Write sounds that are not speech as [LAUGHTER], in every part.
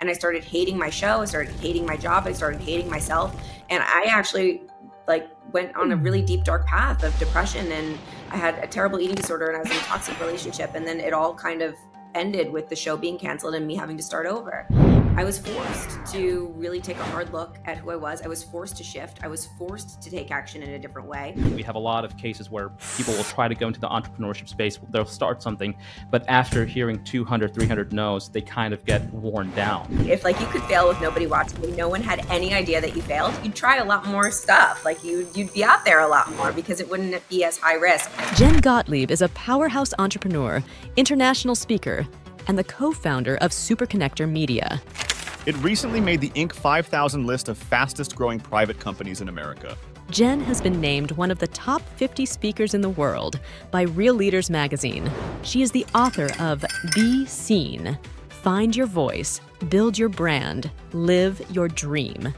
and I started hating my show. I started hating my job. I started hating myself. And I actually like went on a hmm. really deep dark path of depression and I had a terrible eating disorder and I was in a toxic relationship and then it all kind of ended with the show being canceled and me having to start over. I was forced to really take a hard look at who I was. I was forced to shift. I was forced to take action in a different way. We have a lot of cases where people will try to go into the entrepreneurship space, they'll start something, but after hearing 200, 300 no's, they kind of get worn down. If like you could fail with nobody watching you, no one had any idea that you failed, you'd try a lot more stuff. Like you you'd be out there a lot more because it wouldn't be as high risk. Jen Gottlieb is a powerhouse entrepreneur, international speaker, and the co founder of Superconnector Media. It recently made the Inc. 5000 list of fastest growing private companies in America. Jen has been named one of the top 50 speakers in the world by Real Leaders magazine. She is the author of Be Seen Find Your Voice, Build Your Brand, Live Your Dream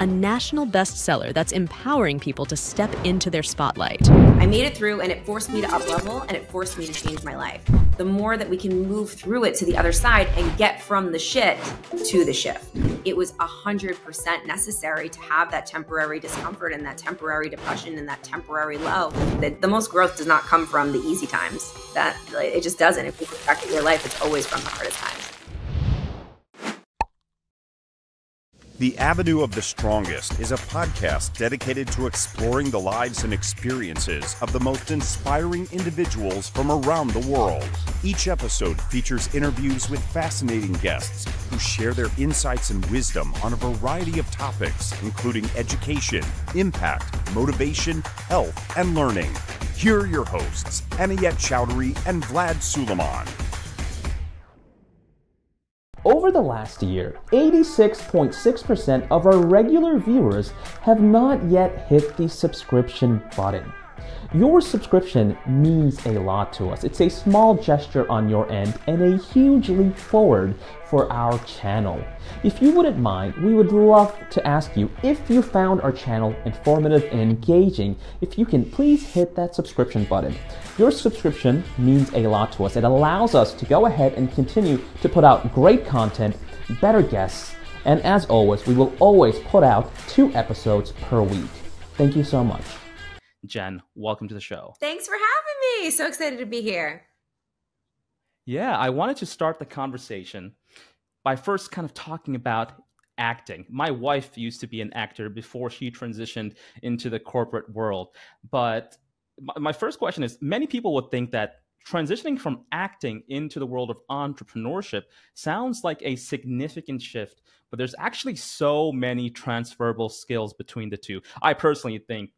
a national bestseller that's empowering people to step into their spotlight. I made it through and it forced me to uplevel and it forced me to change my life. The more that we can move through it to the other side and get from the shit to the shift. It was 100% necessary to have that temporary discomfort and that temporary depression and that temporary low. The, the most growth does not come from the easy times. That it just doesn't. If you look back at your life, it's always from the hardest times. The Avenue of the Strongest is a podcast dedicated to exploring the lives and experiences of the most inspiring individuals from around the world. Each episode features interviews with fascinating guests who share their insights and wisdom on a variety of topics, including education, impact, motivation, health, and learning. Here are your hosts, Anayet Chowdhury and Vlad Suleiman. Over the last year, 86.6% of our regular viewers have not yet hit the subscription button. Your subscription means a lot to us. It's a small gesture on your end and a huge leap forward for our channel. If you wouldn't mind, we would love to ask you if you found our channel informative and engaging, if you can please hit that subscription button. Your subscription means a lot to us. It allows us to go ahead and continue to put out great content, better guests, and as always, we will always put out two episodes per week. Thank you so much. Jen, welcome to the show. Thanks for having me. So excited to be here. Yeah, I wanted to start the conversation by first kind of talking about acting. My wife used to be an actor before she transitioned into the corporate world. But my first question is many people would think that transitioning from acting into the world of entrepreneurship sounds like a significant shift, but there's actually so many transferable skills between the two. I personally think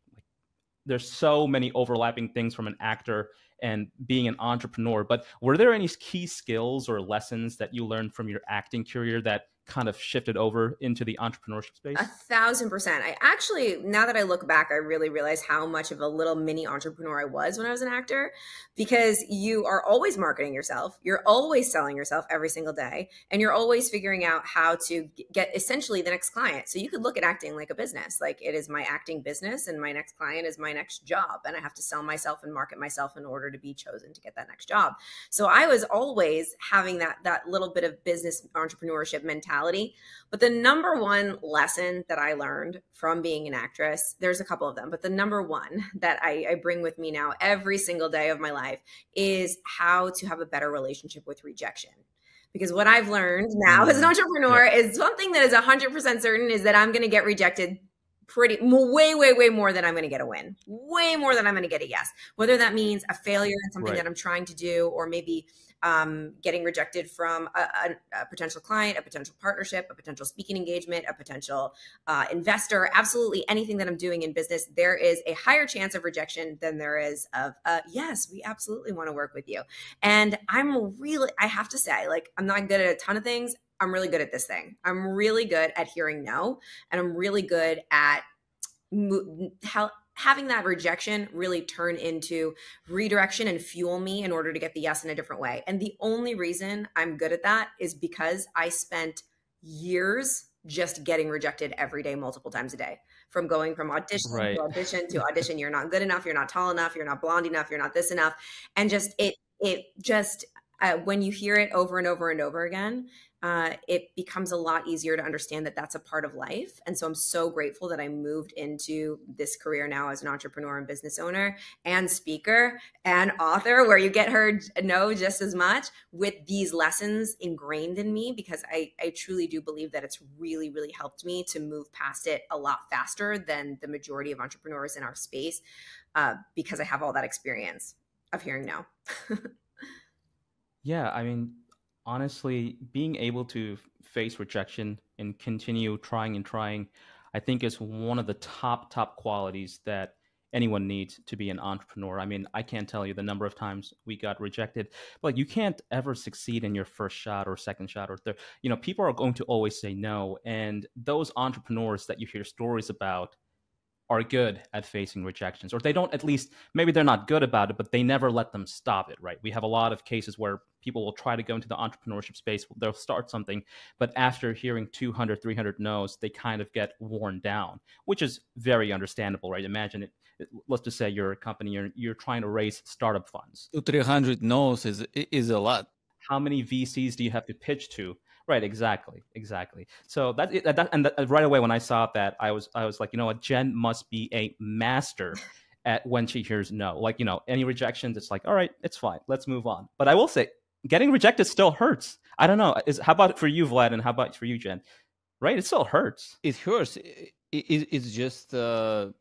there's so many overlapping things from an actor and being an entrepreneur. But were there any key skills or lessons that you learned from your acting career that kind of shifted over into the entrepreneurship space? A thousand percent. I actually, now that I look back, I really realize how much of a little mini entrepreneur I was when I was an actor because you are always marketing yourself. You're always selling yourself every single day and you're always figuring out how to get essentially the next client. So you could look at acting like a business. Like it is my acting business and my next client is my next job. And I have to sell myself and market myself in order to be chosen to get that next job. So I was always having that, that little bit of business entrepreneurship mentality mentality. But the number one lesson that I learned from being an actress, there's a couple of them, but the number one that I, I bring with me now every single day of my life is how to have a better relationship with rejection because what I've learned now as an mm, entrepreneur yeah. is something that is 100% certain is that I'm going to get rejected pretty way way way more than i'm going to get a win way more than i'm going to get a yes whether that means a failure in something right. that i'm trying to do or maybe um, getting rejected from a, a, a, potential client a potential partnership a potential speaking engagement a potential uh, investor absolutely anything that i'm doing in business there is a higher chance of rejection than there is of uh, yes we absolutely want to work with you and i'm really i have to say like i'm not good at a ton of things I'm really good at this thing. I'm really good at hearing no, and I'm really good at how having that rejection really turn into redirection and fuel me in order to get the yes in a different way. And the only reason I'm good at that is because I spent years just getting rejected every day, multiple times a day. From going from audition right. to audition to [LAUGHS] audition, you're not good enough, you're not tall enough, you're not blonde enough, you're not this enough, and just it it just uh, when you hear it over and over and over again, uh, it becomes a lot easier to understand that that's a part of life. And so I'm so grateful that I moved into this career now as an entrepreneur and business owner and speaker and author, where you get heard no just as much with these lessons ingrained in me because I, I truly do believe that it's really, really helped me to move past it a lot faster than the majority of entrepreneurs in our space uh, because I have all that experience of hearing no. [LAUGHS] yeah, I mean, honestly, being able to face rejection and continue trying and trying, I think is one of the top, top qualities that anyone needs to be an entrepreneur. I mean, I can't tell you the number of times we got rejected, but you can't ever succeed in your first shot or second shot or third. You know, people are going to always say no. And those entrepreneurs that you hear stories about, are good at facing rejections or they don't at least maybe they're not good about it but they never let them stop it right? We have a lot of cases where people will try to go into the entrepreneurship space they'll start something but after hearing 200 300 no's they kind of get worn down which is very understandable right? Imagine it let's just say you're a company you're, you're trying to raise startup funds. 300 no's is is a lot. How many vcs do you have to pitch to Right, exactly, exactly. So that, that and that, right away when I saw that, I was I was like, you know what, Jen must be a master at when she hears no. Like you know, any rejections, it's like, all right, it's fine, let's move on. But I will say, getting rejected still hurts. I don't know. Is how about for you, Vlad, and how about for you, Jen? Right, it still hurts. It hurts. It, it, it's just, uh,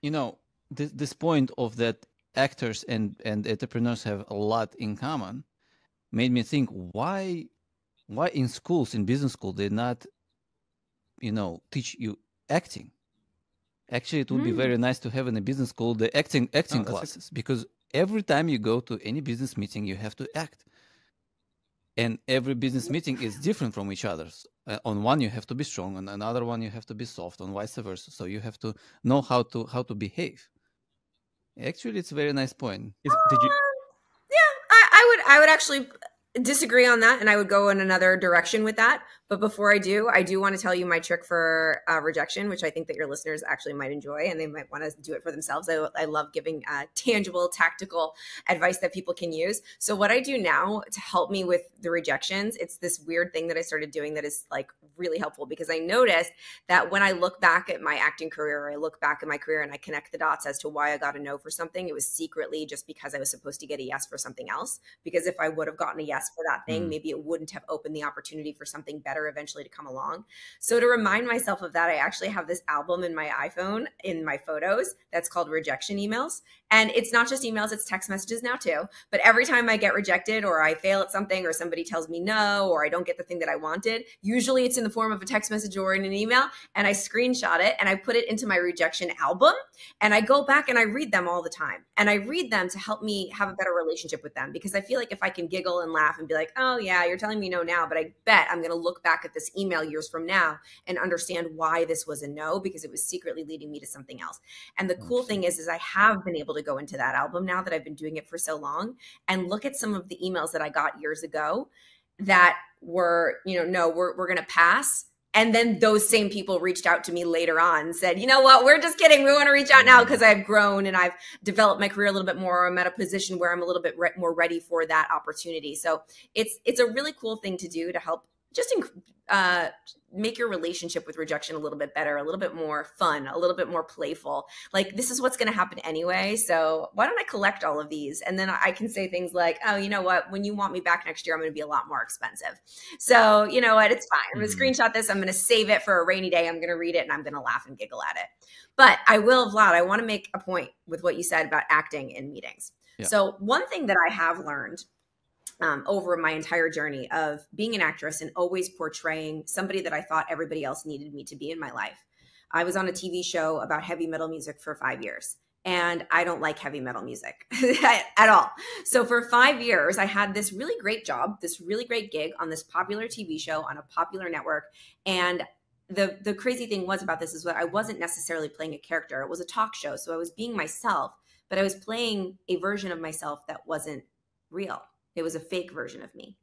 you know, this this point of that actors and and entrepreneurs have a lot in common made me think why why in schools in business school they not you know teach you acting? Actually it would mm. be very nice to have in a business school the acting acting oh, classes a... because every time you go to any business meeting you have to act. And every business meeting is different from each other's uh, on one you have to be strong on another one you have to be soft on vice versa. So you have to know how to how to behave. Actually it's a very nice point. Is, did you yeah I, I would i would actually disagree on that and I would go in another direction with that. But before I do, I do want to tell you my trick for uh, rejection, which I think that your listeners actually might enjoy and they might want to do it for themselves. I, I love giving uh, tangible, tactical advice that people can use. So, what I do now to help me with the rejections, it's this weird thing that I started doing that is like really helpful because I noticed that when I look back at my acting career or I look back at my career and I connect the dots as to why I got a no for something, it was secretly just because I was supposed to get a yes for something else. Because if I would have gotten a yes for that thing, mm. maybe it wouldn't have opened the opportunity for something better better eventually to come along. So to remind myself of that, I actually have this album in my iPhone in my photos that's called rejection emails. And it's not just emails, it's text messages now too. But every time I get rejected or I fail at something or somebody tells me no or I don't get the thing that I wanted, usually it's in the form of a text message or in an email. And I screenshot it and I put it into my rejection album. And I go back and I read them all the time. And I read them to help me have a better relationship with them because I feel like if I can giggle and laugh and be like, oh, yeah, you're telling me no now, but I bet I'm going to look back at this email years from now and understand why this was a no because it was secretly leading me to something else. And the cool thing is, is I have been able to go into that album now that I've been doing it for so long and look at some of the emails that I got years ago that were, you know, no, we're, we're going to pass. And then those same people reached out to me later on and said, you know what, we're just kidding. We want to reach out now mm-hmm. because I've grown and I've developed my career a little bit more. I'm at a position where I'm a little bit re- more ready for that opportunity. So it's, it's a really cool thing to do to help just uh, make your relationship with rejection a little bit better, a little bit more fun, a little bit more playful. Like, this is what's going to happen anyway. So, why don't I collect all of these? And then I can say things like, oh, you know what? When you want me back next year, I'm going to be a lot more expensive. So, you know what? It's fine. I'm going to mm-hmm. screenshot this. I'm going to save it for a rainy day. I'm going to read it and I'm going to laugh and giggle at it. But I will, Vlad, I want to make a point with what you said about acting in meetings. Yeah. So, one thing that I have learned um, over my entire journey of being an actress and always portraying somebody that I thought everybody else needed me to be in my life. I was on a TV show about heavy metal music for five years. And I don't like heavy metal music [LAUGHS] at all. So, for five years, I had this really great job, this really great gig on this popular TV show on a popular network. And the the crazy thing was about this is that I wasn't necessarily playing a character. It was a talk show, so I was being myself, but I was playing a version of myself that wasn't real. It was a fake version of me.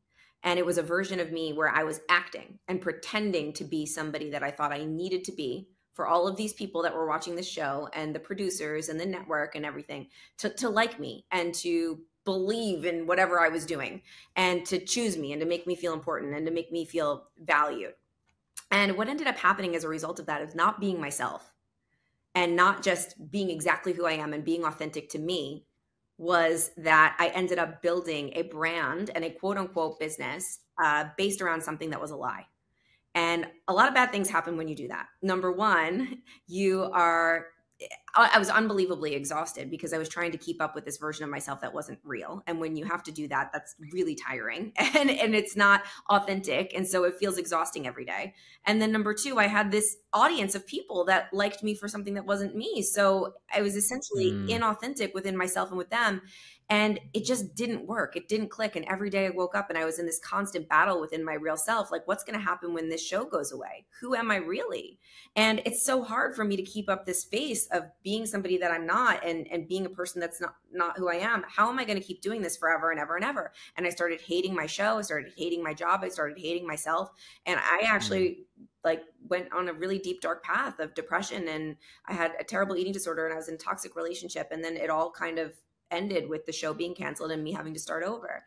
And it was a version of me where I was acting and pretending to be somebody that I thought I needed to be for all of these people that were watching the show and the producers and the network and everything to, to like me and to believe in whatever I was doing and to choose me and to make me feel important and to make me feel valued. And what ended up happening as a result of that is not being myself and not just being exactly who I am and being authentic to me was that I ended up building a brand and a quote unquote business uh, based around something that was a lie. And a lot of bad things happen when you do that. Number one, you are I was unbelievably exhausted because I was trying to keep up with this version of myself that wasn't real. And when you have to do that, that's really tiring [LAUGHS] and, and it's not authentic. And so it feels exhausting every day. And then number two, I had this audience of people that liked me for something that wasn't me. So I was essentially mm. inauthentic within myself and with them. And it just didn't work. It didn't click. And every day I woke up and I was in this constant battle within my real self. Like, what's going to happen when this show goes away? Who am I really? And it's so hard for me to keep up this face of being somebody that I'm not and, and being a person that's not, not who I am. How am I going to keep doing this forever and ever and ever? And I started hating my show. I started hating my job. I started hating myself. And I actually mm. like went on a really deep dark path of depression and I had a terrible eating disorder and I was in a toxic relationship and then it all kind of ended with the show being canceled and me having to start over.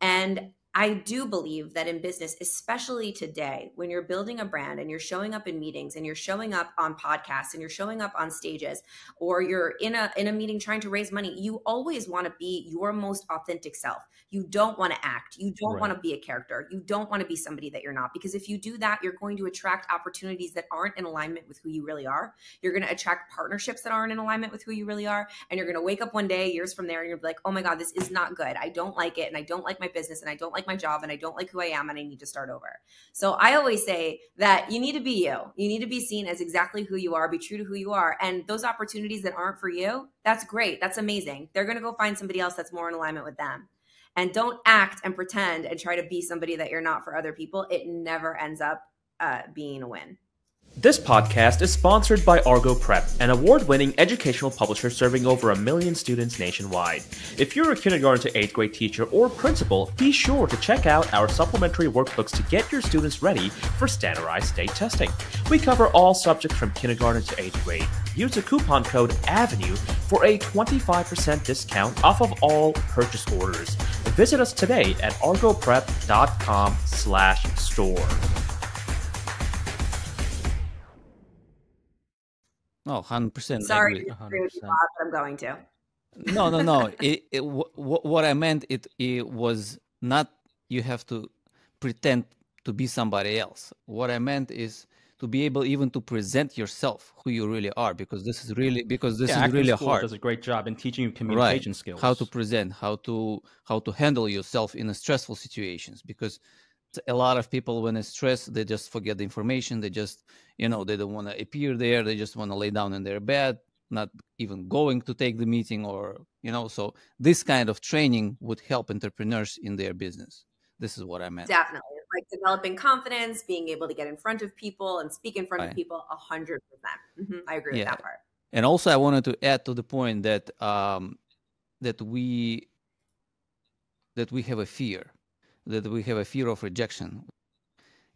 And I do believe that in business, especially today, when you're building a brand and you're showing up in meetings and you're showing up on podcasts and you're showing up on stages or you're in a in a meeting trying to raise money, you always want to be your most authentic self. You don't want to act. You don't right. want to be a character. You don't want to be somebody that you're not because if you do that, you're going to attract opportunities that aren't in alignment with who you really are. You're going to attract partnerships that aren't in alignment with who you really are and you're going to wake up one day years from there and you're like, "Oh my god, this is not good. I don't like it and I don't like my business and I don't like my job and I don't like who I am and I need to start over. So I always say that you need to be you. You need to be seen as exactly who you are, be true to who you are. And those opportunities that aren't for you, that's great. That's amazing. They're going to go find somebody else that's more in alignment with them. And don't act and pretend and try to be somebody that you're not for other people. It never ends up uh, being a win. This podcast is sponsored by ArgoPrep, an award winning educational publisher serving over a million students nationwide. If you're a kindergarten to 8th grade teacher or principal, be sure to check out our supplementary workbooks to get your students ready for standardized state testing. We cover all subjects from kindergarten to 8th grade. Use the coupon code AVENUE for a 25% discount off of all purchase orders. Visit us today at argoprep.com slash store. Oh, 100%. Sorry, agree. 100%. I'm going to. No, no, no. [LAUGHS] it, it, w- what I meant, it, it was not you have to pretend to be somebody else. What I meant is to be able even to present yourself who you really are because this is really because this yeah, is really hard does a great job in teaching you communication right. skills how to present how to how to handle yourself in stressful situations because a lot of people when it's stress they just forget the information. They just you know they don't want to appear there. They just want to lay down in their bed not even going to take the meeting or you know. So this kind of training would help entrepreneurs in their business. This is what i meant. Definitely. Like developing confidence being able to get in front of people and speak in front right. of people a hundred percent. Mm-hmm. i agree yeah. with that part. And also i wanted to add to the point that um that we that we have a fear that we have a fear of rejection.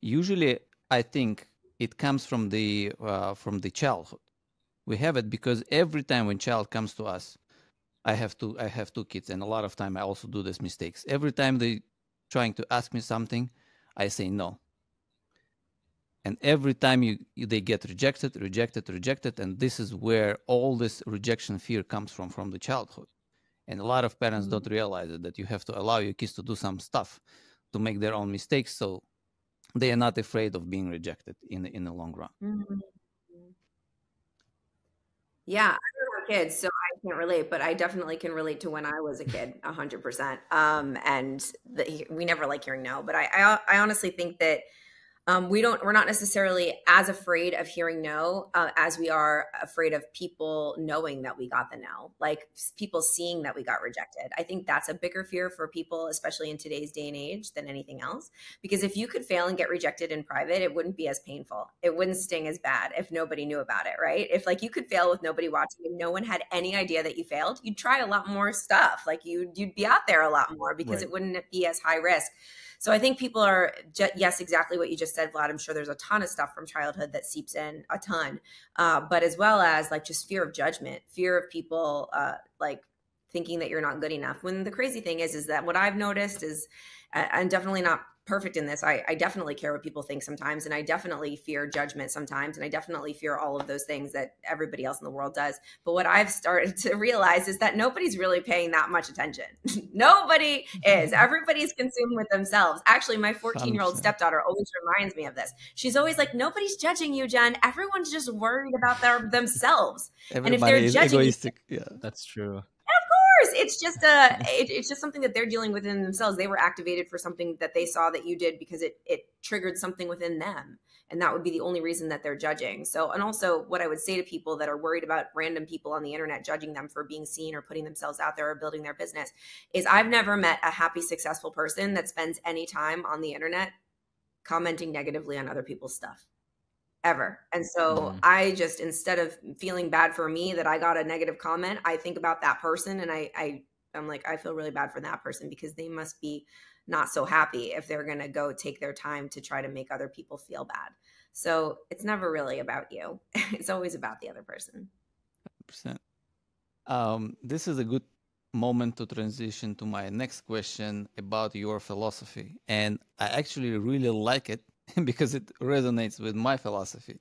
Usually, I think it comes from the uh, from the childhood. We have it because every time when child comes to us, I have to I have two kids, and a lot of time I also do these mistakes. Every time they trying to ask me something, I say no. And every time you they get rejected, rejected, rejected, and this is where all this rejection fear comes from from the childhood and a lot of parents don't mm-hmm. realize it, that you have to allow your kids to do some stuff to make their own mistakes so they are not afraid of being rejected in in the long run mm-hmm. yeah i don't have kids so i can't relate but i definitely can relate to when i was a kid 100% um, and the, we never like hearing no but I, I i honestly think that um, we don't we're not necessarily as afraid of hearing no uh, as we are afraid of people knowing that we got the no like people seeing that we got rejected. I think that's a bigger fear for people especially in today's day and age than anything else because if you could fail and get rejected in private it wouldn't be as painful. It wouldn't sting as bad if nobody knew about it right? If like you could fail with nobody watching and no one had any idea that you failed you'd try a lot more stuff. Like you'd you'd be out there a lot more because right. it wouldn't be as high risk so I think people are, yes, exactly what you just said, Vlad. I'm sure there's a ton of stuff from childhood that seeps in a ton, uh, but as well as like just fear of judgment, fear of people uh, like thinking that you're not good enough. When the crazy thing is, is that what I've noticed is, I'm definitely not perfect in this. I, I, definitely care what people think sometimes, and I definitely fear judgment sometimes, and I definitely fear all of those things that everybody else in the world does. But what I've started [LAUGHS] to realize is that nobody's really paying that much attention. [LAUGHS] Nobody is. Everybody's consumed with themselves. Actually, my 14 year old stepdaughter always reminds me of this. She's always like, "Nobody's judging you, Jen. Everyone's just worried about their themselves." Everybody and if they're judging, egoistic. You, yeah, that's true course, it's just a [LAUGHS] it, it's just something that they're dealing with in themselves. They were activated for something that they saw that you did because it it triggered something within them, and that would be the only reason that they're judging. So, and also, what I would say to people that are worried about random people on the internet judging them for being seen or putting themselves out there or building their business is I've never met a happy, successful person that spends any time on the internet commenting negatively on other people's stuff ever. And so mm. I just instead of feeling bad for me that I got a negative comment, I think about that person and I I I'm like I feel really bad for that person because they must be not so happy if they're going to go take their time to try to make other people feel bad. So it's never really about you. [LAUGHS] it's always about the other person. 100%. Um, this is a good moment to transition to my next question about your philosophy. And I actually really like it [LAUGHS] because it resonates with my philosophy.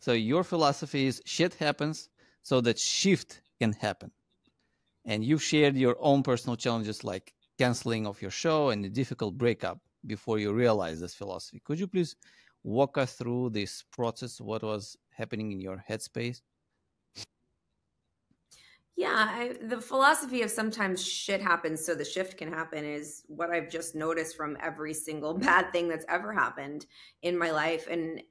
So your philosophy is shit happens so that shift can happen. And you've shared your own personal challenges like canceling of your show and a difficult breakup before you realize this philosophy. Could you please walk us through this process? What was happening in your headspace? Yeah, I, the philosophy of sometimes shit happens so the shift can happen is what I've just noticed from every single [LAUGHS] bad thing that's ever happened in my life and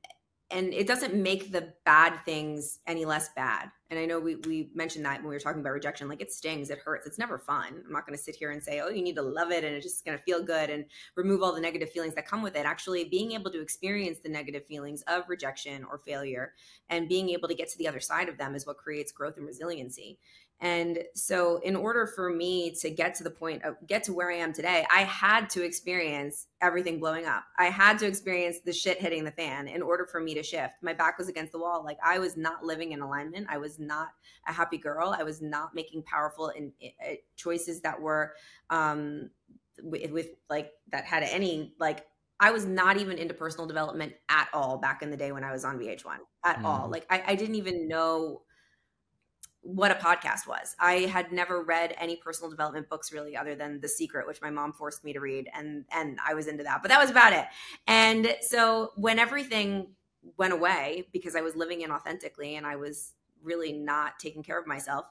and it doesn't make the bad things any less bad. And I know we we mentioned that when we were talking about rejection like it stings, it hurts. It's never fun. I'm not going to sit here and say, "Oh, you need to love it and it's just going to feel good and remove all the negative feelings that come with it." Actually, being able to experience the negative feelings of rejection or failure and being able to get to the other side of them is what creates growth and resiliency. And so, in order for me to get to the point of get to where I am today, I had to experience everything blowing up. I had to experience the shit hitting the fan in order for me to shift. My back was against the wall. Like I was not living in alignment. I was not a happy girl. I was not making powerful in, in, in choices that were um, with, with like that had any like I was not even into personal development at all back in the day when I was on VH1 at mm. all. Like I, I didn't even know what a podcast was. I had never read any personal development books really other than The Secret, which my mom forced me to read and and I was into that. But that was about it. And so when everything went away because I was living inauthentically and I was really not taking care of myself,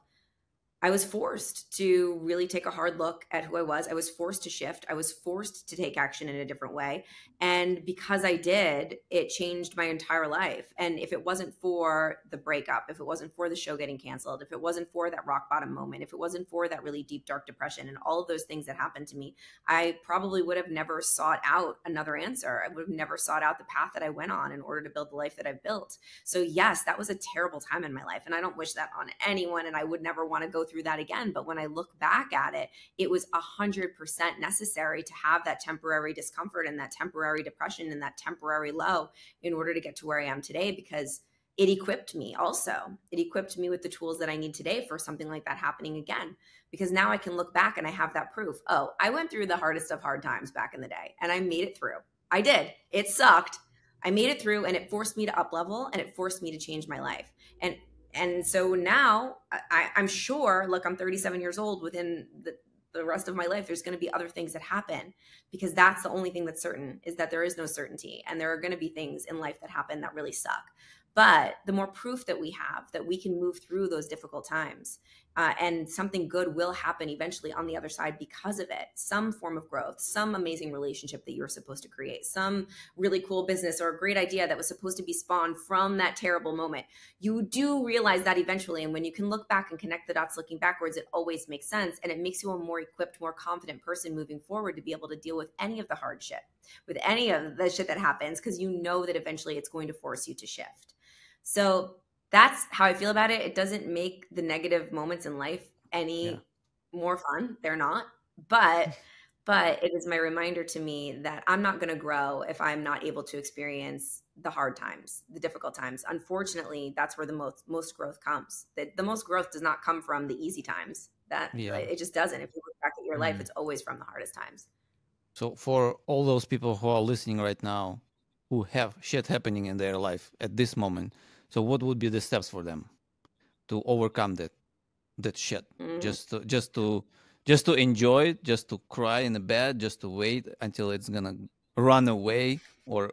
I was forced to really take a hard look at who I was. I was forced to shift. I was forced to take action in a different way. And because I did, it changed my entire life. And if it wasn't for the breakup, if it wasn't for the show getting canceled, if it wasn't for that rock bottom moment, if it wasn't for that really deep, dark depression and all of those things that happened to me, I probably would have never sought out another answer. I would have never sought out the path that I went on in order to build the life that I've built. So, yes, that was a terrible time in my life. And I don't wish that on anyone. And I would never want to go through that again. But when I look back at it, it was a hundred percent necessary to have that temporary discomfort and that temporary depression and that temporary low in order to get to where I am today because it equipped me also. It equipped me with the tools that I need today for something like that happening again. Because now I can look back and I have that proof. Oh, I went through the hardest of hard times back in the day and I made it through. I did. It sucked. I made it through and it forced me to up level and it forced me to change my life. And and so now I, I'm sure, look, I'm 37 years old. Within the, the rest of my life, there's going to be other things that happen because that's the only thing that's certain is that there is no certainty. And there are going to be things in life that happen that really suck. But the more proof that we have that we can move through those difficult times uh, and something good will happen eventually on the other side because of it. Some form of growth some amazing relationship that you're supposed to create some really cool business or a great idea that was supposed to be spawned from that terrible moment. You do realize that eventually and when you can look back and connect the dots looking backwards it always makes sense and it makes you a more equipped more confident person moving forward to be able to deal with any of the hardship with any of the shit that happens because you know that eventually it's going to force you to shift. So that's how I feel about it. It doesn't make the negative moments in life any yeah. more fun. They're not. But [LAUGHS] but it is my reminder to me that I'm not going to grow if I'm not able to experience the hard times, the difficult times. Unfortunately, that's where the most most growth comes. The, the most growth does not come from the easy times That Yeah. it just doesn't. If you look back at your life, Mm. it's always from the hardest times. So for all those people who are listening right now, who have shit happening in their life at this moment, so what would be the steps for them to overcome that that shit? Mm. Just to, just to just to enjoy it, just to cry in the bed, just to wait until it's gonna run away, or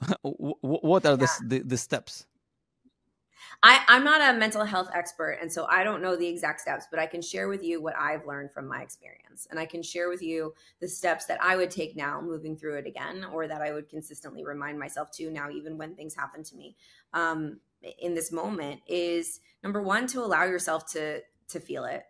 [LAUGHS] wh- wh- what are the, the the steps? I, I'm not a mental health expert, and so I don't know the exact steps, but I can share with you what I've learned from my experience. And I can share with you the steps that I would take now moving through it again, or that I would consistently remind myself to now, even when things happen to me um, in this moment, is number one, to allow yourself to to feel it.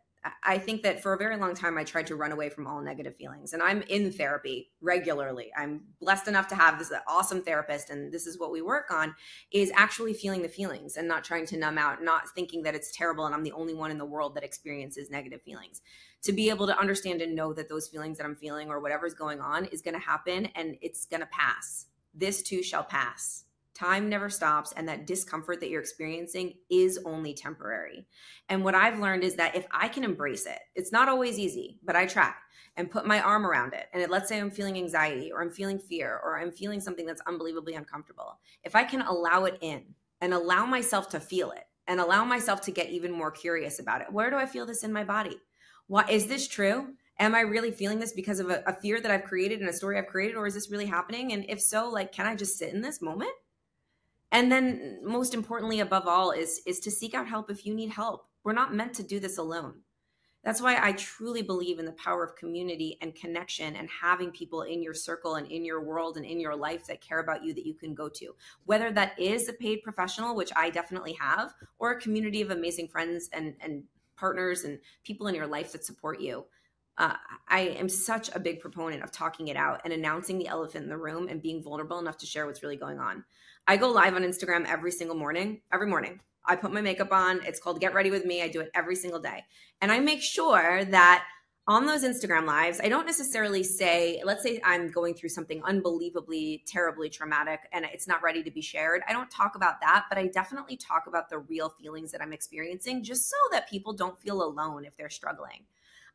I- think that for a very long time, I tried to run away from all negative feelings. And I'm in therapy regularly. I'm blessed enough to have this awesome therapist, and this is what we work on is actually feeling the feelings and not trying to numb out, not thinking that it's terrible and I'm the only one in the world that experiences negative feelings. To be able to understand and know that those feelings that I'm feeling or whatever's going on is going to happen and it's going to pass. This too shall pass. Time never stops, and that discomfort that you're experiencing is only temporary. And what I've learned is that if I can embrace it, it's not always easy, but I try and put my arm around it. And it, let's say I'm feeling anxiety or I'm feeling fear or I'm feeling something that's unbelievably uncomfortable. If I can allow it in and allow myself to feel it and allow myself to get even more curious about it, where do I feel this in my body? Why, is this true? Am I really feeling this because of a, a fear that I've created and a story I've created, or is this really happening? And if so, like, can I just sit in this moment? And then most importantly above all is is to seek out help if you need help. We're not meant to do this alone. That's why I truly believe in the power of community and connection and having people in your circle and in your world and in your life that care about you that you can go to. Whether that is a paid professional, which I definitely have, or a community of amazing friends and, and partners and people in your life that support you. Uh, I am such a big proponent of talking it out and announcing the elephant in the room and being vulnerable enough to share what's really going on. I go live on Instagram every single morning, every morning. I put my makeup on. It's called Get Ready with Me. I do it every single day. And I make sure that on those Instagram lives, I don't necessarily say, let's say I'm going through something unbelievably, terribly traumatic and it's not ready to be shared. I don't talk about that, but I definitely talk about the real feelings that I'm experiencing just so that people don't feel alone if they're struggling.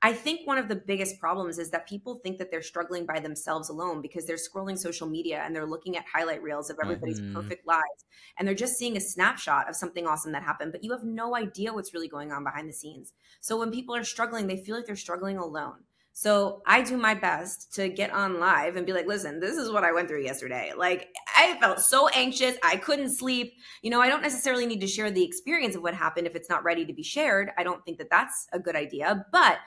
I think one of the biggest problems is that people think that they're struggling by themselves alone because they're scrolling social media and they're looking at highlight reels of everybody's Mhm. perfect lives and they're just seeing a snapshot of something awesome that happened, but you have no idea what's really going on behind the scenes. So when people are struggling, they feel like they're struggling alone. So I do my best to get on live and be like, listen, this is what I went through yesterday. Like I felt so anxious. I couldn't sleep. You know, I don't necessarily need to share the experience of what happened if it's not ready to be shared. I don't think that that's a good idea, but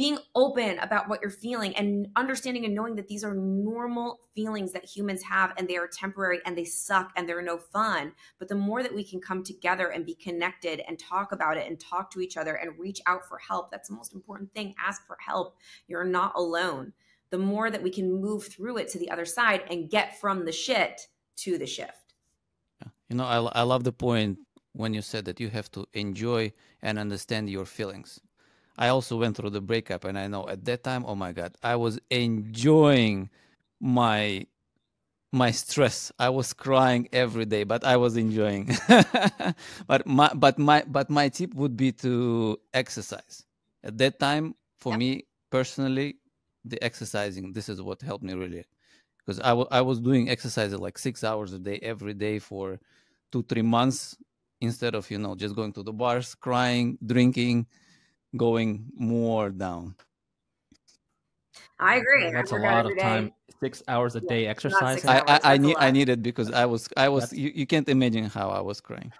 being open about what you're feeling and understanding and knowing that these are normal feelings that humans have and they are temporary and they suck and they're no fun. But the more that we can come together and be connected and talk about it and talk to each other and reach out for help, that's the most important thing. Ask for help. You're not alone. The more that we can move through it to the other side and get from the shit to the shift. You know, I I love the point when you said that you have to enjoy and understand your feelings. I also went through the breakup, and I know at that time, oh my god, I was enjoying my my stress. I was crying every day, but I was enjoying. [LAUGHS] but my but my but my tip would be to exercise. At that time, for Yep. me personally, the exercising this is what helped me really, because I wa- I was doing exercises like six hours a day every day for two three months instead of you know just going to the bars, crying, drinking, going more down. I agree. I That's a lot every of day. time. Six hours a Yeah, day not six exercising. I I, I need I lot. needed because I was I was you, you can't imagine how I was crying.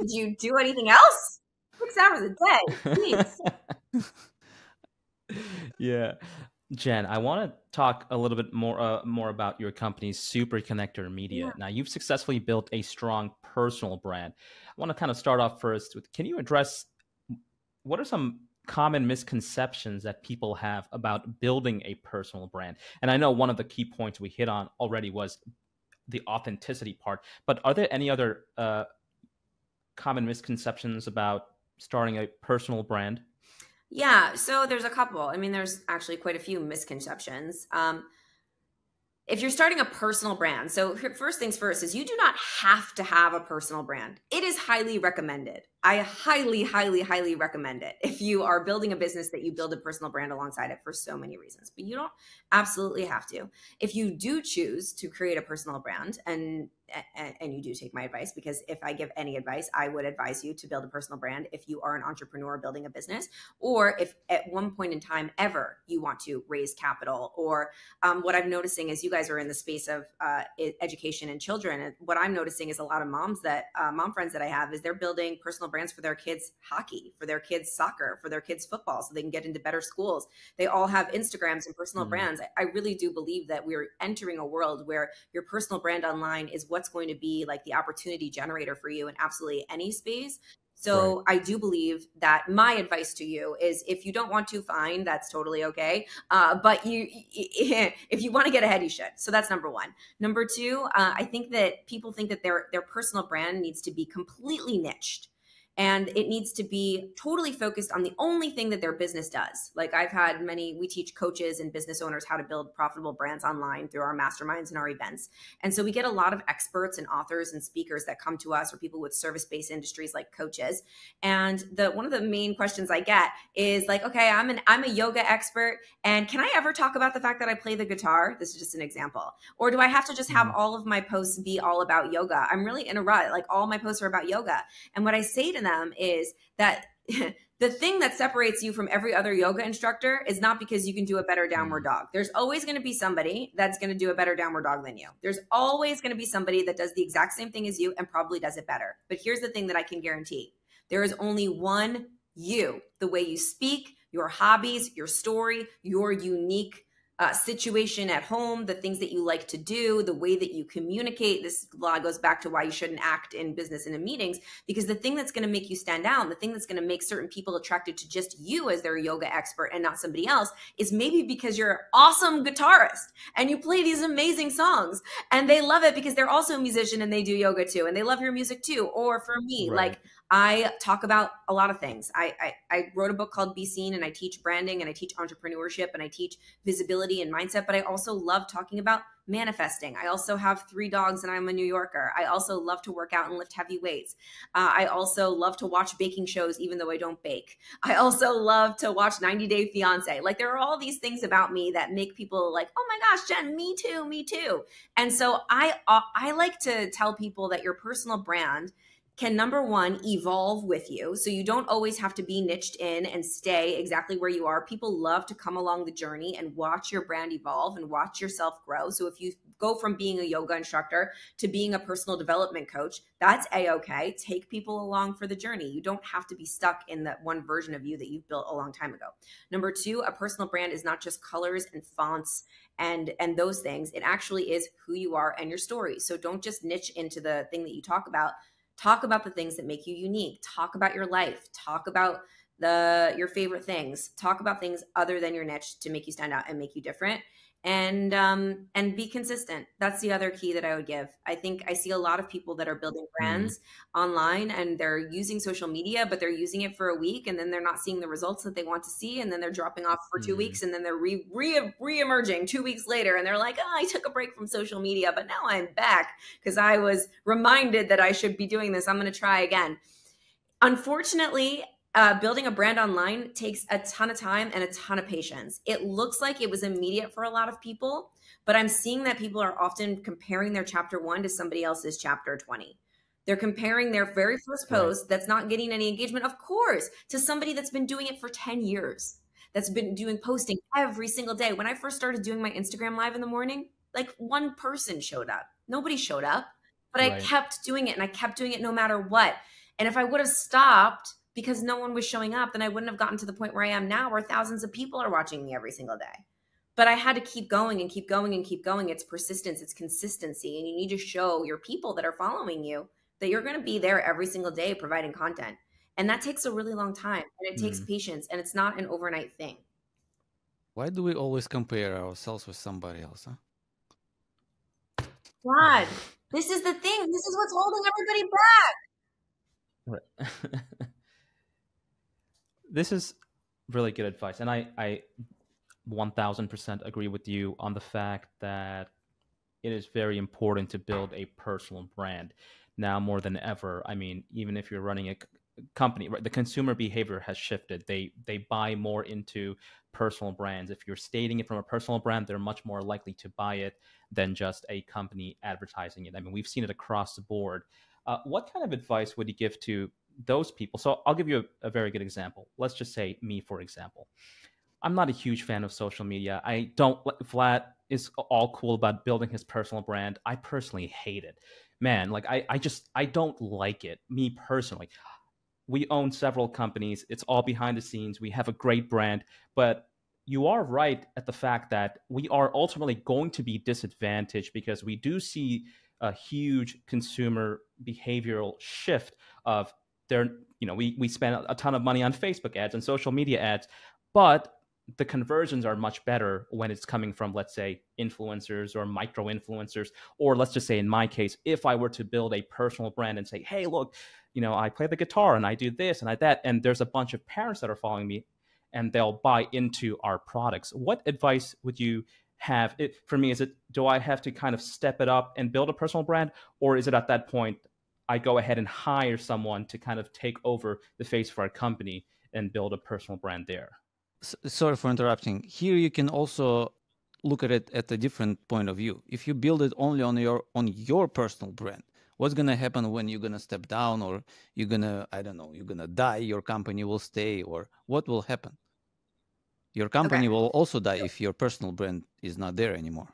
Did you do anything else? Six hours a day. Jeez. [LAUGHS] yeah. Jen, I want to talk a little bit more uh, more about your company, Superconnector Media. Yeah. Now, you've successfully built a strong personal brand. I want to kind of start off first with can you address what are some common misconceptions that people have about building a personal brand? And I know one of the key points we hit on already was the authenticity part, but are there any other uh, common misconceptions about starting a personal brand? Yeah, so there's a couple. I mean, there's actually quite a few misconceptions. Um, if you're starting a personal brand, so first things first is you do not have to have a personal brand. It is highly recommended. I highly, highly, highly recommend it if you are building a business that you build a personal brand alongside it for so many reasons. But you don't absolutely have to. If you do choose to create a personal brand and and, you do take my advice because if I give any advice, I would advise you to build a personal brand if you are an entrepreneur building a business, or if at one point in time ever you want to raise capital. Or um, what I'm noticing is you guys are in the space of uh, education and children. And what I'm noticing is a lot of moms that uh, mom friends that I have is they're building personal brands for their kids hockey, for their kids soccer, for their kids football, so they can get into better schools. They all have Instagrams and personal mm-hmm. brands. I, I really do believe that we're entering a world where your personal brand online is what's going to be like the opportunity generator for you in absolutely any space. So right. I do believe that my advice to you is if you don't want to, fine, that's totally okay. Uh, but you, [LAUGHS] if you want to get ahead, you should. So that's number one. Number two, uh, I think that people think that their their personal brand needs to be completely niched and it needs to be totally focused on the only thing that their business does. Like I've had many, we teach coaches and business owners how to build profitable brands online through our masterminds and our events. And so we get a lot of experts and authors and speakers that come to us or people with service-based industries like coaches. And the one of the main questions I get is like, okay, I'm an I'm a yoga expert and can I ever talk about the fact that I play the guitar? This is just an example. Or do I have to just have mm-hmm. all of my posts be all about yoga? I'm really in a rut. Like all my posts are about yoga. And what I say to them them is that [LAUGHS] the thing that separates you from every other yoga instructor is not because you can do a better downward mm. dog. There's always going to be somebody that's going to do a better downward dog than you. There's always going to be somebody that does the exact same thing as you and probably does it better. But here's the thing that I can guarantee there is only one you, the way you speak, your hobbies, your story, your unique uh, situation at home, the things that you like to do, the way that you communicate. This law goes back to why you shouldn't act in business and in meetings, because the thing that's going to make you stand out, the thing that's going to make certain people attracted to just you as their yoga expert and not somebody else, is maybe because you're an awesome guitarist and you play these amazing songs and they love it because they're also a musician and they do yoga too and they love your music too. Or for me, right. like I talk about a lot of things. I, I, I wrote a book called Be Seen, and I teach branding, and I teach entrepreneurship, and I teach visibility and mindset. But I also love talking about manifesting. I also have three dogs, and I'm a New Yorker. I also love to work out and lift heavy weights. Uh, I also love to watch baking shows, even though I don't bake. I also love to watch 90 Day Fiance. Like there are all these things about me that make people like, oh my gosh, Jen, me too, me too. And so I uh, I like to tell people that your personal brand can number one evolve with you. So you don't always have to be niched in and stay exactly where you are. People love to come along the journey and watch your brand evolve and watch yourself grow. So if you go from being a yoga instructor to being a personal development coach that's a-okay take people along for the journey. You don't have to be stuck in that one version of you that you've built a long time ago. Number two a personal brand is not just colors and fonts and and those things. It actually is who you are and your story. So don't just niche into the thing that you talk about talk about the things that make you unique. Talk about your life. Talk about the your favorite things. Talk about things other than your niche to make you stand out and make you different and um and be consistent that's the other key that i would give i think i see a lot of people that are building mm-hmm. brands mm. online and they're using social media but they're using it for a week and then they're not seeing the results that they want to see and then they're dropping off for two mm. weeks and then they're re re re-emerging two weeks later and they're like oh i took a break from social media but now i'm back because i was reminded that i should be doing this i'm going to try again unfortunately uh, building a brand online takes a ton of time and a ton of patience. It looks like it was immediate for a lot of people, but I'm seeing that people are often comparing their chapter one to somebody else's chapter 20. They're comparing their very first post right. that's not getting any engagement, of course, to somebody that's been doing it for 10 years, that's been doing posting every single day. When I first started doing my Instagram live in the morning, like one person showed up. Nobody showed up, but right. I kept doing it and I kept doing it no matter what. And if I would have stopped, because no one was showing up, then I wouldn't have gotten to the point where I am now, where thousands of people are watching me every single day. But I had to keep going and keep going and keep going. It's persistence, it's consistency. And you need to show your people that are following you that you're going to be there every single day providing content. And that takes a really long time and it takes mm. patience and it's not an overnight thing. Why do we always compare ourselves with somebody else? Huh? God, this is the thing. This is what's holding everybody back. [LAUGHS] This is really good advice, and I I one thousand percent agree with you on the fact that it is very important to build a personal brand now more than ever. I mean, even if you're running a company, right, the consumer behavior has shifted. They they buy more into personal brands. If you're stating it from a personal brand, they're much more likely to buy it than just a company advertising it. I mean, we've seen it across the board. Uh, what kind of advice would you give to those people? So I'll give you a, a very good example. Let's just say me, for example. I'm not a huge fan of social media. I don't. Vlad is all cool about building his personal brand. I personally hate it, man. Like I, I just I don't like it. Me personally, we own several companies. It's all behind the scenes. We have a great brand, but you are right at the fact that we are ultimately going to be disadvantaged because we do see a huge consumer behavioral shift of there you know we we spend a ton of money on facebook ads and social media ads but the conversions are much better when it's coming from let's say influencers or micro influencers or let's just say in my case if i were to build a personal brand and say hey look you know i play the guitar and i do this and i that and there's a bunch of parents that are following me and they'll buy into our products. What advice would you have? It, for me is it do i have to kind of step it up and build a personal brand or is it at that point i go ahead and hire someone to kind of take over the face of our company and build a personal brand there sorry for interrupting. Here you can also look at it at a different point of view. If you build it only on your on your personal brand, what's gonna happen when you're gonna step down or you're gonna I don't know you're gonna die? Your company will stay or what will happen? Your company okay. will also die if your personal brand is not there anymore.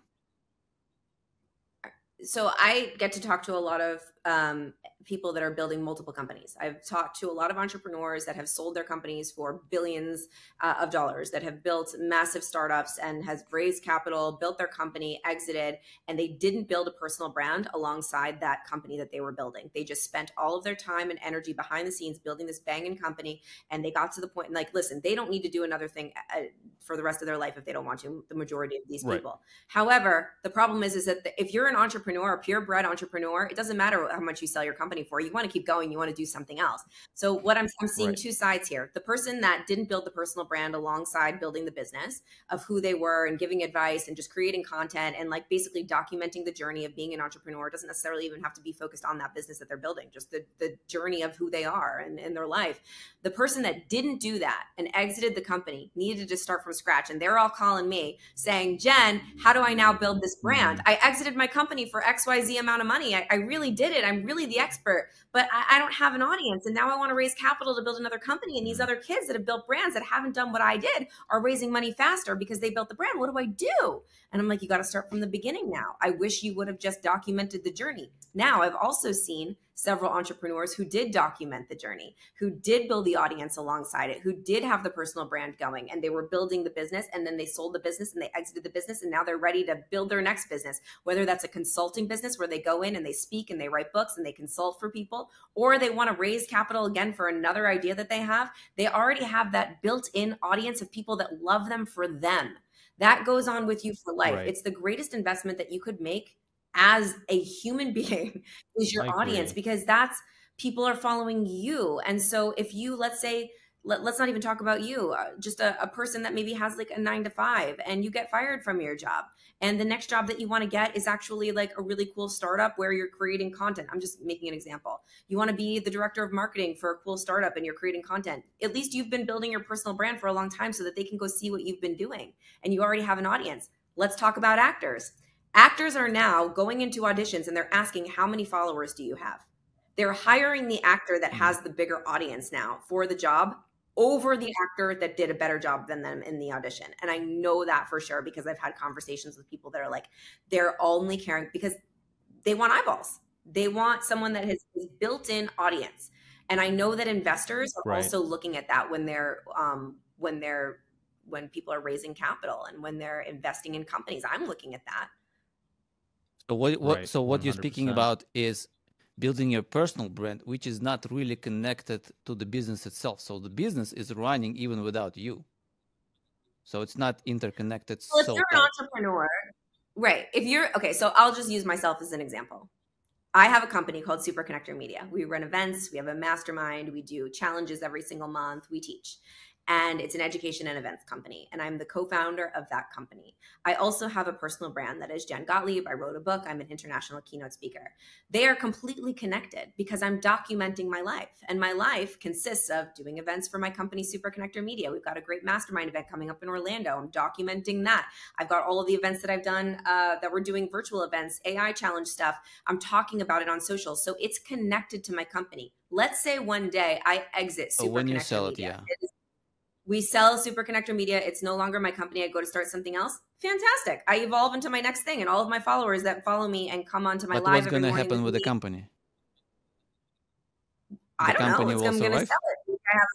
So I get to talk to a lot of um, people that are building multiple companies. I've talked to a lot of entrepreneurs that have sold their companies for billions uh, of dollars, that have built massive startups and has raised capital, built their company, exited, and they didn't build a personal brand alongside that company that they were building. They just spent all of their time and energy behind the scenes building this banging company, and they got to the point like, listen, they don't need to do another thing uh, for the rest of their life if they don't want to. The majority of these right. people. However, the problem is, is that the, if you're an entrepreneur, a purebred entrepreneur, it doesn't matter how much you sell your company for. You want to keep going. You want to do something else. So what I'm, I'm seeing right. two sides here. The person that didn't build the personal brand alongside building the business of who they were and giving advice and just creating content and like basically documenting the journey of being an entrepreneur doesn't necessarily even have to be focused on that business that they're building, just the, the journey of who they are and in their life. The person that didn't do that and exited the company needed to start from scratch. And they're all calling me saying, Jen, how do I now build this brand? I exited my company for XYZ amount of money. I, I really did it. I'm really the expert, but I, I, don't have an audience. And now I want to raise capital to build another company. And these mm-hmm. other kids that have built brands that haven't done what I did are raising money faster because they built the brand. What do I do? And I'm like, you got to start from the beginning now. I wish you would have just documented the journey. Now I've also seen several entrepreneurs who did document the journey, who did build the audience alongside it, who did have the personal brand going and they were building the business and then they sold the business and they exited the business and now they're ready to build their next business, whether that's a consulting business where they go in and they speak and they write books and they consult for people, or they want to raise capital again for another idea that they have. They already have that built in audience of people that love them for them. That goes on with you for life. Right. It's the greatest investment that you could make as a human [LAUGHS] being is your audience because that's people are following you. And so if you, let's say, let, us not even talk about you, uh, just a, a, person that maybe has like a nine to five and you get fired from your job. And the next job that you want to get is actually like a really cool startup where you're creating content. I'm just making an example. You want to be the director of marketing for a cool startup and you're creating content. At least you've been building your personal brand for a long time so that they can go see what you've been doing and you already have an audience. Let's talk about actors Actors are now going into auditions and they're asking, How many followers do you have? They're hiring the actor that hmm. has the bigger audience now for the job over the actor that did a better job than them in the audition. And I know that for sure because I've had conversations with people that are like, they're only caring because they want eyeballs. They want someone that has a built in audience. And I know that investors are right. also looking at that when they're um, when they're when people are raising capital and when they're investing in companies. I'm looking at that. So what, what right, so what you are speaking about is building your personal brand, which is not really connected to the business itself. So the business is running even without you. So it's not interconnected. Well, if so you're an entrepreneur, right? If you're okay, so I'll just use myself as an example. I have a company called Superconnector Media. We run events, we have a mastermind, we do challenges every single month, we teach. And it's an education and events company. And I'm the co founder of that company. I also have a personal brand that is Jen Gottlieb. I wrote a book, I'm an international keynote speaker. They are completely connected because I'm documenting my life. And my life consists of doing events for my company, Superconnector Media. We've got a great mastermind event coming up in Orlando. I'm documenting that. I've got all of the events that I've done uh, that we're doing virtual events, AI challenge stuff. I'm talking about it on social. So it's connected to my company. Let's say one day I exit Super Oh, when you sell it, Media. yeah. We sell superconnector media. It's no longer my company. I go to start something else. Fantastic. I evolve into my next thing and all of my followers that follow me and come onto my But live what's gonna happen with the company? i the don't know. company will i'm gonna sell it. Maybe i have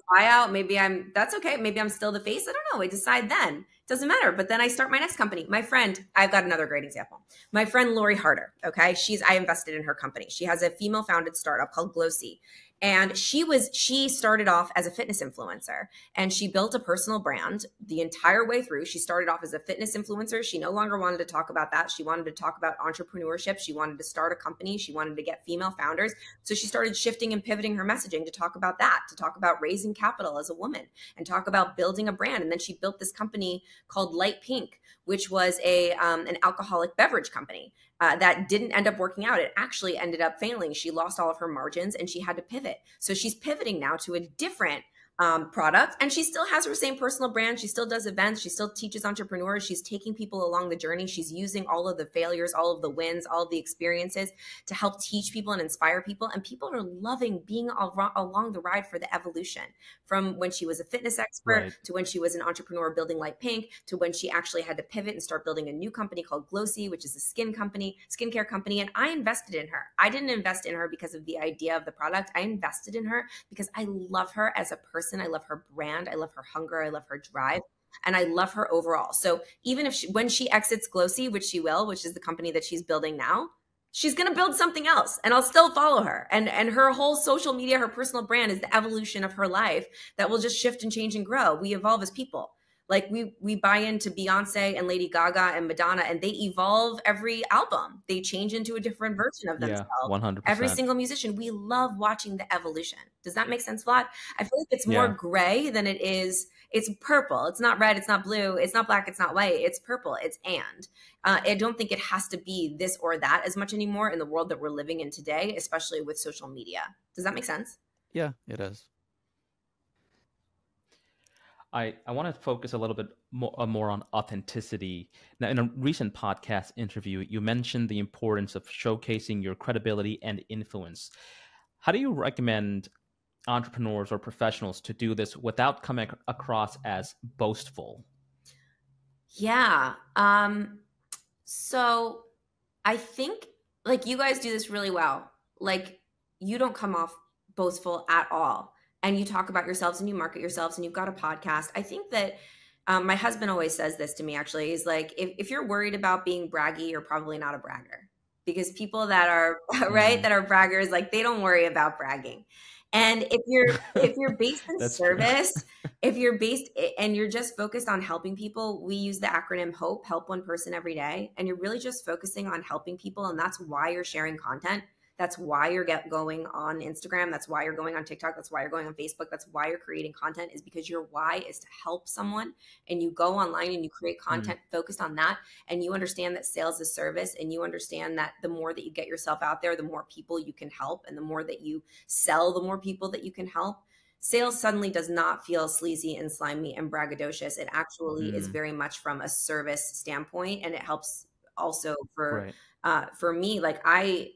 a buyout. Maybe i'm that's okay. Maybe i'm still the face. I don't know. I decide then. Doesn't matter. But then i start my next company. My friend i've got another great example. My friend lori harder okay? She's i invested in her company. She has a female founded startup called glossy and she was she started off as a fitness influencer and she built a personal brand the entire way through. She started off as a fitness influencer. She no longer wanted to talk about that. She wanted to talk about entrepreneurship. She wanted to start a company. She wanted to get female founders. So she started shifting and pivoting her messaging to talk about that to talk about raising capital as a woman and talk about building a brand. And then she built this company called light pink which was a um, an alcoholic beverage company uh, that didn't end up working out. It actually ended up failing. She lost all of her margins and she had to pivot. So she's pivoting now to a different um, product and she still has her same personal brand. She still does events. She still teaches entrepreneurs. She's taking people along the journey. She's using all of the failures, all of the wins, all of the experiences to help teach people and inspire people. And people are loving being al- along the ride for the evolution from when she was a fitness expert Right. to when she was an entrepreneur building Light Pink to when she actually had to pivot and start building a new company called Glossy, which is a skin company, skincare company. And I invested in her. I didn't invest in her because of the idea of the product. I invested in her because I love her as a person. I love her brand. I love her hunger. I love her drive. And I love her overall. So even if she, when she exits Glossy, which she will, which is the company that she's building now, she's going to build something else and I'll still follow her. And and her whole social media, her personal brand is the evolution of her life that will just shift and change and grow. We evolve as people. Like we we buy into Beyonce and Lady Gaga and Madonna and they evolve every album. They change into a different version of themselves. one hundred Every single musician, we love watching the evolution. Does that make sense, Vlad? I feel like it's more Yeah. gray than it is. It's purple. It's not red. It's not blue. It's not black. It's not white. It's purple. It's and. Uh, I don't think it has to be this or that as much anymore in the world that we're living in today, especially with social media. Does that make sense? Yeah, it is. I, I want to focus a little bit more, uh, more on authenticity. Now, in a recent podcast interview, you mentioned the importance of showcasing your credibility and influence. How do you recommend entrepreneurs or professionals to do this without coming ac- across as boastful? Yeah. Um so I think like you guys do this really well. Like you don't come off boastful at all. And you talk about yourselves and you market yourselves and you've got a podcast. I think that um, my husband always says this to me actually. He's like, if, if you're worried about being braggy, you're probably not a bragger. Because people that are [LAUGHS] right, Mhm. that are braggers, like they don't worry about bragging. And if you're [LAUGHS] if you're based in service, [LAUGHS] if you're based and you're just focused on helping people, we use the acronym HOPE, help one person every day. And you're really just focusing on helping people. And that's why you're sharing content. That's why you're get going on Instagram. That's why you're going on TikTok. That's why you're going on Facebook. That's why you're creating content is because your why is to help someone. And you go online and you create content focused on that. And you understand that sales is service. And you understand that the more that you get yourself out there, the more people you can help. And the more that you sell, the more people that you can help sales suddenly does not feel sleazy and slimy and braggadocious. It actually is Mm. very much from a service standpoint, and it helps also for Right. uh, for me. Like I,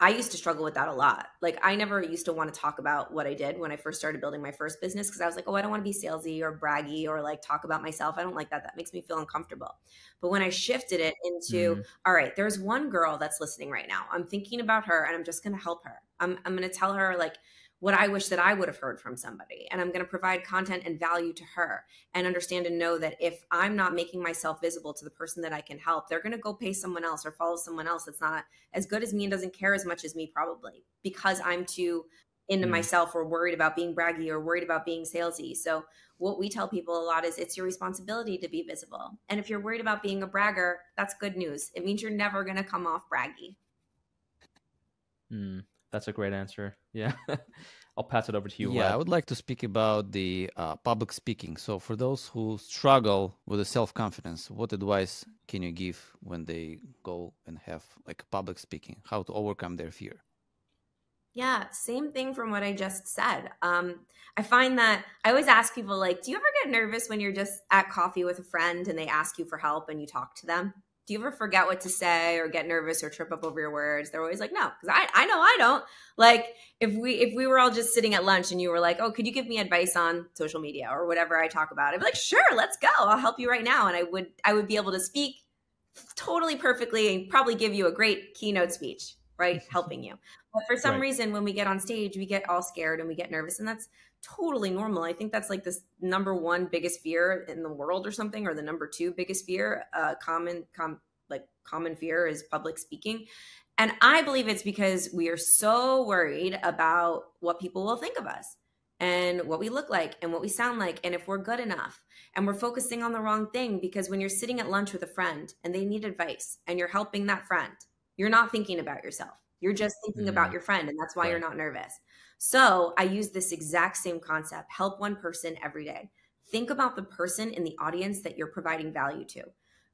I used to struggle with that a lot. Like I never used to want to talk about what I did when I first started building my first business because I was like, oh, I don't want to be salesy or braggy or like talk about myself. I don't like that. That makes me feel uncomfortable. But when I shifted it into Mm. all right, there's one girl that's listening right now. I'm thinking about her and I'm just going to help her. I'm, I'm going to tell her like what I wish that I would have heard from somebody. And I'm going to provide content and value to her and understand and know that if I'm not making myself visible to the person that I can help, they're going to go pay someone else or follow someone else that's not as good as me and doesn't care as much as me, probably because I'm too into Mm. myself or worried about being braggy or worried about being salesy. So, what we tell people a lot is it's your responsibility to be visible. And if you're worried about being a bragger, that's good news. It means you're never going to come off braggy. Mm. That's a great answer. Yeah. [LAUGHS] I'll pass it over to you. Yeah, Vlad. I would like to speak about the uh, public speaking. So, for those who struggle with the self confidence, what advice can you give when they go and have like public speaking? How to overcome their fear? Yeah, same thing from what I just said. Um, I find that I always ask people, like, do you ever get nervous when you're just at coffee with a friend and they ask you for help and you talk to them? Do you ever forget what to say or get nervous or trip up over your words? They're always like, no, because I, I know I don't. Like if we if we were all just sitting at lunch and you were like, oh, could you give me advice on social media or whatever I talk about? I'd be like, sure, let's go. I'll help you right now. And I would I would be able to speak totally perfectly and probably give you a great keynote speech, right? [LAUGHS] Helping you. But for some right. reason, when we get on stage, we get all scared and we get nervous. And that's totally normal. I think that's like this number one biggest fear in the world or something, or the number two biggest fear, uh, common, com- like common fear is public speaking. And I believe it's because we are so worried about what people will think of us and what we look like and what we sound like and if we're good enough. And we're focusing on the wrong thing because when you're sitting at lunch with a friend and they need advice and you're helping that friend, you're not thinking about yourself. You're just thinking mm-hmm. about your friend, and that's why right. you're not nervous. So I use this exact same concept help one person every day. Think about the person in the audience that you're providing value to.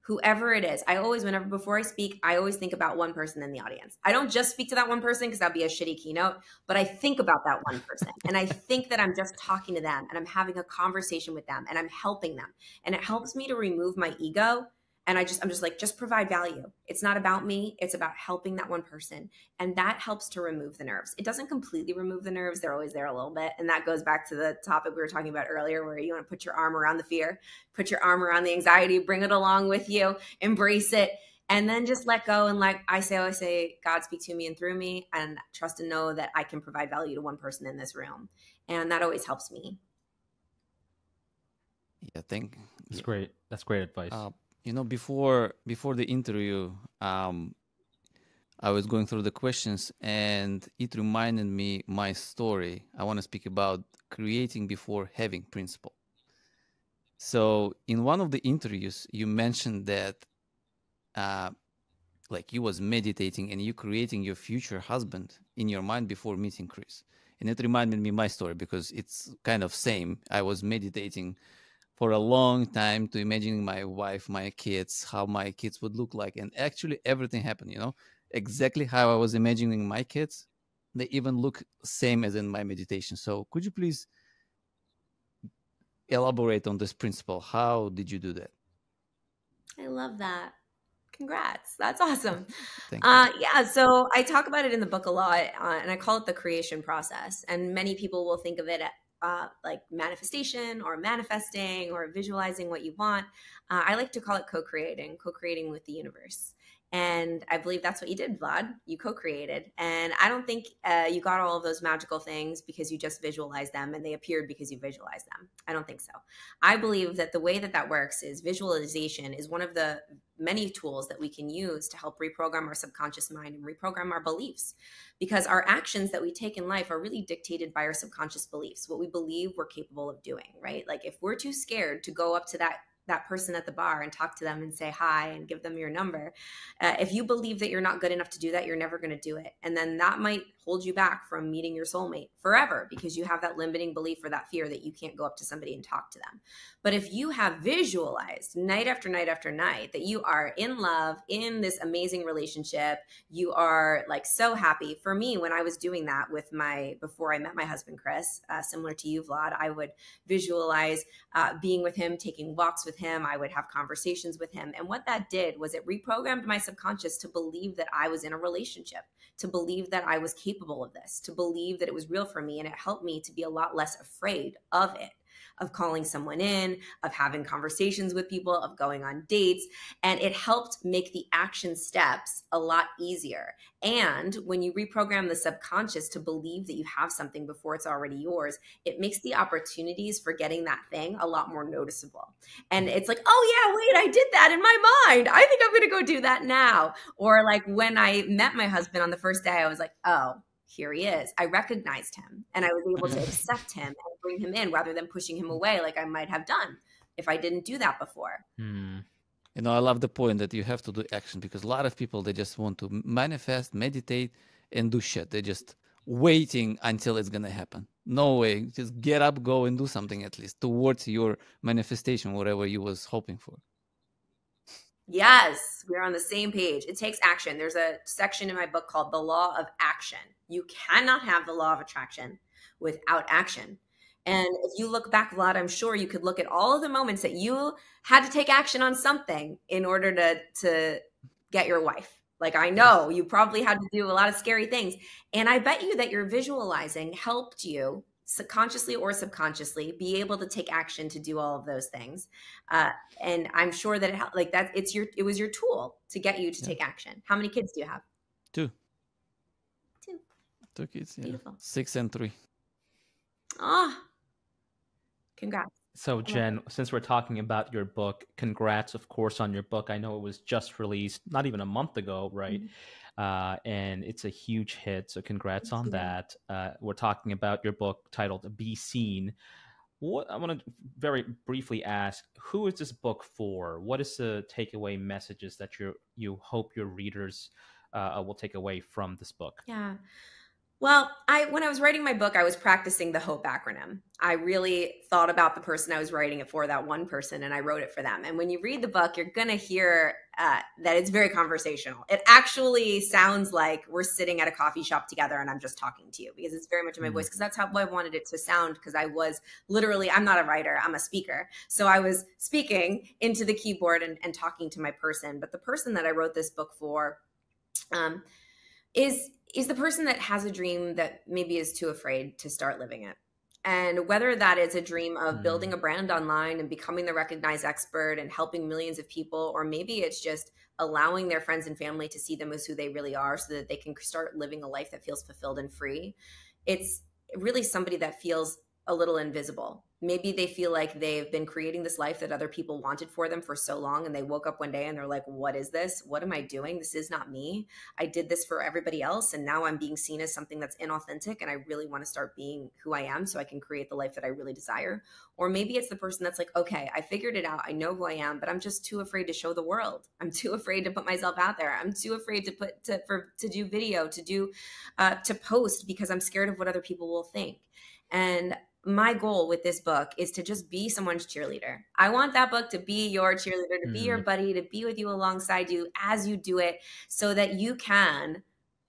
Whoever it is, I always, whenever before I speak, I always think about one person in the audience. I don't just speak to that one person because that'd be a shitty keynote, but I think about that one person and I think that I'm just talking to them and I'm having a conversation with them and I'm helping them. And it helps me to remove my ego and i just i'm just like just provide value. It's not about me. It's about helping that one person. And that helps to remove the nerves. It doesn't completely remove the nerves. They're always there a little bit. And that goes back to the topic we were talking about earlier where you want to put your arm around the fear put your arm around the anxiety bring it along with you embrace it and then just let go. And like i say always say god speak to me and through me and trust and know that i can provide value to one person in this room. And that always helps me. Yeah thank that's yeah. great. That's great advice. Uh, you know before before the interview um i was going through the questions and it reminded me my story i want to speak about creating before having principle. So in one of the interviews you mentioned that uh like you was meditating and you creating your future husband in your mind before meeting chris. And it reminded me my story because it's kind of same. I was meditating for a long time to imagining my wife, my kids, how my kids would look like. And actually, everything happened, you know, exactly how I was imagining my kids. They even look same as in my meditation. So, could you please elaborate on this principle? How did you do that? I love that. Congrats. That's awesome. [LAUGHS] Uh, yeah. So I talk about it in the book a lot, uh, and I call it the creation process. And many people will think of it uh, like manifestation or manifesting or visualizing what you want. Uh, I like to call it co creating, co creating with the universe. And I believe that's what you did, Vlad. You co created. And I don't think uh, you got all of those magical things because you just visualized them and they appeared because you visualized them. I don't think so. I believe that the way that that works is visualization is one of the many tools that we can use to help reprogram our subconscious mind and reprogram our beliefs because our actions that we take in life are really dictated by our subconscious beliefs what we believe we're capable of doing right like if we're too scared to go up to that that person at the bar and talk to them and say hi and give them your number. Uh, if you believe that you're not good enough to do that, you're never going to do it. And then that might hold you back from meeting your soulmate forever because you have that limiting belief or that fear that you can't go up to somebody and talk to them. But if you have visualized night after night after night that you are in love, in this amazing relationship, you are like so happy. For me, when I was doing that with my, before I met my husband, Chris, uh, similar to you, Vlad, I would visualize uh, being with him, taking walks with him. I would have conversations with him. And what that did was it reprogrammed my subconscious to believe that I was in a relationship, to believe that I was capable of this, to believe that it was real for me. And it helped me to be a lot less afraid of it of calling someone in, of having conversations with people, of going on dates. And it helped make the action steps a lot easier. And when you reprogram the subconscious to believe that you have something before it's already yours, it makes the opportunities for getting that thing a lot more noticeable. And it's like, oh, yeah, wait, I did that in my mind. I think I'm going to go do that now. Or like when I met my husband on the first day, I was like, oh, here he is. I recognized him and I was able to accept him and bring him in rather than pushing him away like I might have done if I didn't do that before. Hmm. You know, I love the point that you have to do action because a lot of people they just want to manifest, meditate, and do shit. They're just waiting until it's gonna happen. No way. Just get up, go and do something at least towards your manifestation, whatever you was hoping for. Yes, we're on the same page. It takes action. There's a section in my book called The Law of Action. You cannot have the law of attraction without action. And if you look back, Vlad, I'm sure you could look at all of the moments that you had to take action on something in order to to get your wife. Like I know you probably had to do a lot of scary things. And I bet you that your visualizing helped you subconsciously or subconsciously be able to take action to do all of those things. Uh, and i'm sure that it helped. like that it's your it was your tool to get you to yeah. take action. How many kids do you have? Two. Two. Two kids yeah. Beautiful. six and three. Ah. Oh, congrats so jen since we're talking about your book congrats of course on your book i know it was just released not even a month ago right mm-hmm uh, and it's a huge hit. So congrats on that. Uh, we're talking about your book titled "Be Seen." What I want to very briefly ask: Who is this book for? What is the takeaway messages that you you hope your readers uh, will take away from this book? Yeah. Well, I when I was writing my book, I was practicing the HOPE acronym. I really thought about the person I was writing it for, that one person, and I wrote it for them. And when you read the book, you're gonna hear uh, that it's very conversational. It actually sounds like we're sitting at a coffee shop together, and I'm just talking to you because it's very much in my mm voice. Because that's how I wanted it to sound. Because I was literally, I'm not a writer, I'm a speaker. So I was speaking into the keyboard and, and talking to my person. But the person that I wrote this book for. Um, is is the person that has a dream that maybe is too afraid to start living it. And whether that is a dream of building a mm. brand online and becoming the recognized expert and helping millions of people, or maybe it's just allowing their friends and family to see them as who they really are so that they can start living a life that feels fulfilled and free. It's really somebody that feels a little invisible maybe they feel like they've been creating this life that other people wanted for them for so long and they woke up one day and they're like what is this? What am i doing? This is not me. I did this for everybody else and now i'm being seen as something that's inauthentic and i really want to start being who i am so i can create the life that i really desire. Or maybe it's the person that's like okay i figured it out. I know who i am but i'm just too afraid to show the world. I'm too afraid to put myself out there. I'm too afraid to put to for to do video to do uh, to post because i'm scared of what other people will think. And my goal with this book is to just be someone's cheerleader. I want that book to be your cheerleader, to be mm. your buddy, to be with you alongside you as you do it so that you can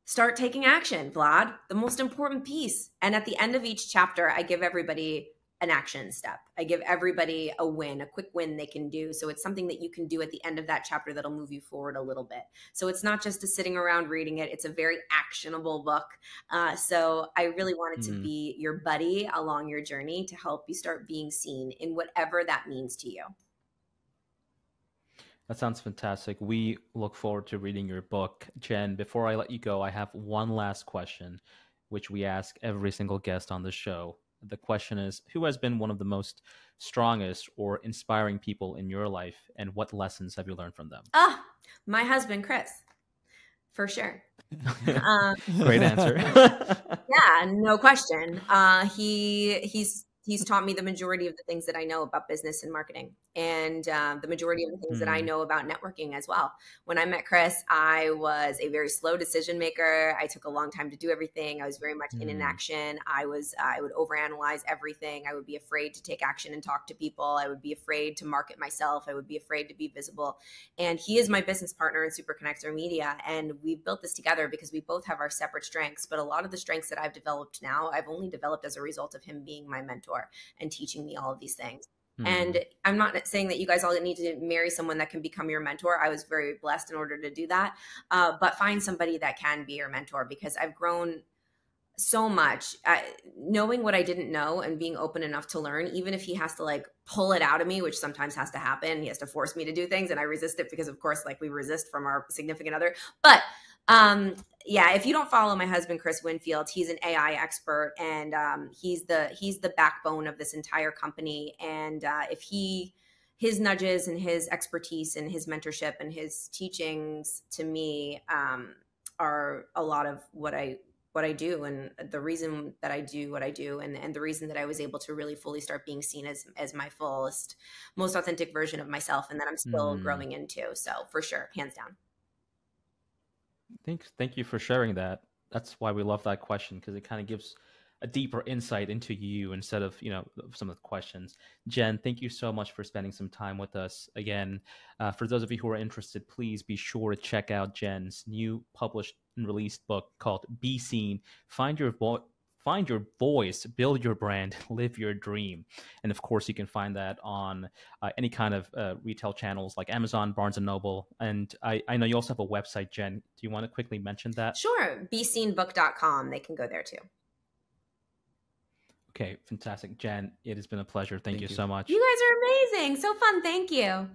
start taking action, Vlad, the most important piece. And at the end of each chapter, I give everybody an action step. I give everybody a win, a quick win they can do. So it's something that you can do at the end of that chapter that'll move you forward a little bit. So it's not just a sitting around reading it, it's a very actionable book. Uh, so I really wanted mm. to be your buddy along your journey to help you start being seen in whatever that means to you. That sounds fantastic. We look forward to reading your book. Jen, before I let you go, I have one last question, which we ask every single guest on the show the question is who has been one of the most strongest or inspiring people in your life and what lessons have you learned from them? Ah my husband chris for sure. [LAUGHS] Um, great answer. [LAUGHS] [LAUGHS] Yeah no question. Uh, he he's he's taught me the majority of the things that I know about business and marketing and um, the majority of the things mm. that I hmm. know about networking as well. When I met Chris, I was a very slow decision maker. I took a long time to do everything. I was very much mm. in inaction. I was I would overanalyze everything. I would be afraid to take action and talk to people. I would be afraid to market myself. I would be afraid to be visible. And he is my business partner in Superconnector Media, and we built this together because we both have our separate strengths. But a lot of the strengths that I've developed now, I've only developed as a result of him being my mentor and teaching me all of these things. Mm-hmm. And I'm not saying that you guys all need to marry someone that can become your mentor. I was very blessed in order to do that. Uh, but find somebody that can be your mentor because I've grown so much uh, knowing what I didn't know and being open enough to learn, even if he has to like pull it out of me, which sometimes has to happen. He has to force me to do things and I resist it because, of course, like we resist from our significant other. But um, yeah, if you don't follow my husband Chris Winfield, he's an AI expert and um, he's the he's the backbone of this entire company. And uh, if he his nudges and his expertise and his mentorship and his teachings to me um, are a lot of what I what I do and the reason that I do what I do and, and the reason that I was able to really fully start being seen as as my fullest, most authentic version of myself and that I'm still mm. growing into. So for sure, hands down. Thanks. Thank you for sharing that. that's why we love that question because it kind of gives a deeper insight into you instead of you know some of the questions jen thank you so much for spending some time with us again uh, for those of you who are interested please be sure to check out jen's new published and released book called be seen find your voice find your voice, build your brand, [LAUGHS] live your dream. And of course, you can find that on uh, any kind of uh, retail channels like Amazon, Barnes and Noble. And I, I, know you also have a website, Jen. Do you want to quickly mention that? Sure. BeSeenBook.com. They can go there too. Okay, fantastic. Jen, it has been a pleasure. Thank, Thank you, you so much. You guys are amazing. So fun. Thank you.